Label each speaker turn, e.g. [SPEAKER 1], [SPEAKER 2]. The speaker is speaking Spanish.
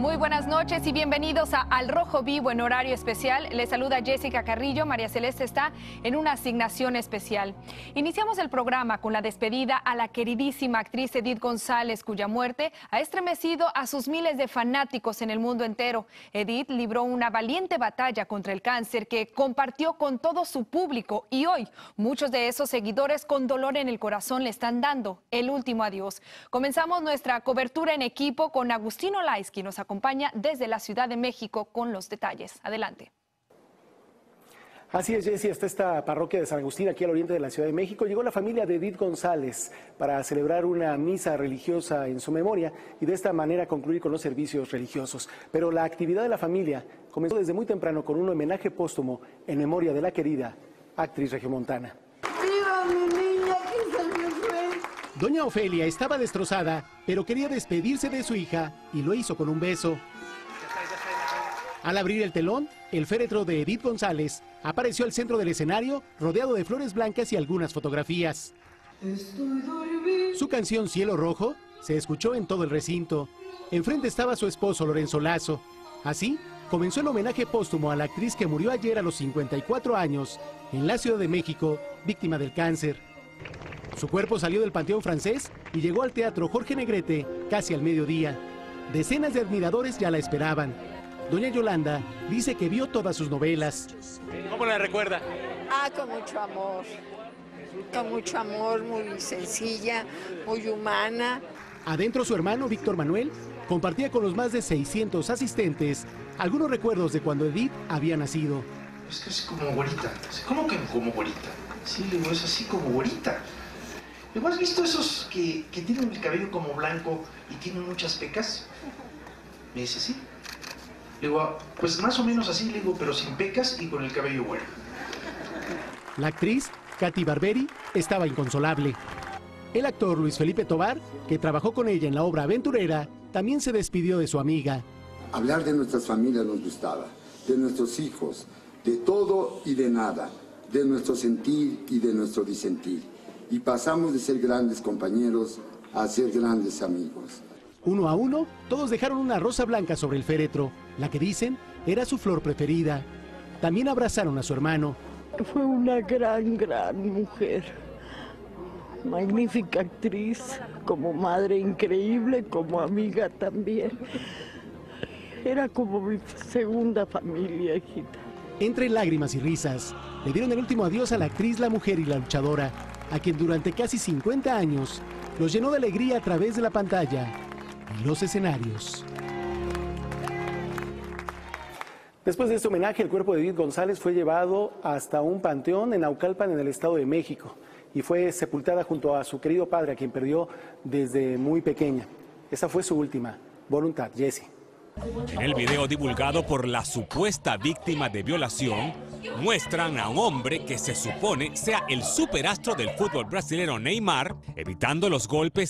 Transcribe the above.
[SPEAKER 1] Muy buenas noches y bienvenidos a Al Rojo Vivo en horario especial. Les saluda Jessica Carrillo. María Celeste está en una asignación especial. Iniciamos el programa con la despedida a la queridísima actriz Edith González, cuya muerte ha estremecido a sus miles de fanáticos en el mundo entero. Edith libró una valiente batalla contra el cáncer que compartió con todo su público y hoy muchos de esos seguidores con dolor en el corazón le están dando el último adiós. Comenzamos nuestra cobertura en equipo con Agustino Laisky. Nos acompaña desde la Ciudad de México con los detalles. Adelante.
[SPEAKER 2] Así es, Jessy, hasta esta parroquia de San Agustín, aquí al oriente de la Ciudad de México, llegó la familia de Edith González para celebrar una misa religiosa en su memoria y de esta manera concluir con los servicios religiosos. Pero la actividad de la familia comenzó desde muy temprano con un homenaje póstumo en memoria de la querida actriz regiomontana.
[SPEAKER 3] ¡Viva
[SPEAKER 4] Doña Ofelia estaba destrozada, pero quería despedirse de su hija y lo hizo con un beso. Al abrir el telón, el féretro de Edith González apareció al centro del escenario, rodeado de flores blancas y algunas fotografías. Su canción Cielo Rojo se escuchó en todo el recinto. Enfrente estaba su esposo Lorenzo Lazo. Así comenzó el homenaje póstumo a la actriz que murió ayer a los 54 años en la Ciudad de México, víctima del cáncer. Su cuerpo salió del Panteón Francés y llegó al Teatro Jorge Negrete casi al mediodía. Decenas de admiradores ya la esperaban. Doña Yolanda dice que vio todas sus novelas.
[SPEAKER 5] ¿Cómo la recuerda?
[SPEAKER 6] Ah, con mucho amor. Con mucho amor, muy sencilla, muy humana.
[SPEAKER 4] Adentro su hermano Víctor Manuel compartía con los más de 600 asistentes algunos recuerdos de cuando Edith había nacido.
[SPEAKER 5] Es que es como güerita. ¿Cómo que como güerita? Sí, le digo, es así como güerita. ¿Luego has visto esos que, que tienen el cabello como blanco y tienen muchas pecas? Me dice, sí. Le digo, pues más o menos así, le digo, pero sin pecas y con el cabello güero.
[SPEAKER 4] La actriz, Katy Barberi, estaba inconsolable. El actor Luis Felipe Tobar, que trabajó con ella en la obra Aventurera, también se despidió de su amiga.
[SPEAKER 7] Hablar de nuestras familias nos gustaba, de nuestros hijos, de todo y de nada, de nuestro sentir y de nuestro disentir. Y pasamos de ser grandes compañeros a ser grandes amigos.
[SPEAKER 4] Uno a uno, todos dejaron una rosa blanca sobre el féretro, la que dicen era su flor preferida. También abrazaron a su hermano.
[SPEAKER 3] Fue una gran, gran mujer. Magnífica actriz, como madre increíble, como amiga también. Era como mi segunda familia, hijita.
[SPEAKER 4] Entre lágrimas y risas, le dieron el último adiós a la actriz, la mujer y la luchadora, a quien durante casi 50 años los llenó de alegría a través de la pantalla y los escenarios.
[SPEAKER 2] Después de este homenaje, el cuerpo de Edith González fue llevado hasta un panteón en Naucalpan, en el Estado de México, y fue sepultada junto a su querido padre, a quien perdió desde muy pequeña. Esa fue su última voluntad, Jessie.
[SPEAKER 8] En el video divulgado por la supuesta víctima de violación, muestran a un hombre que se supone sea el superastro del fútbol brasileño Neymar, evitando los golpes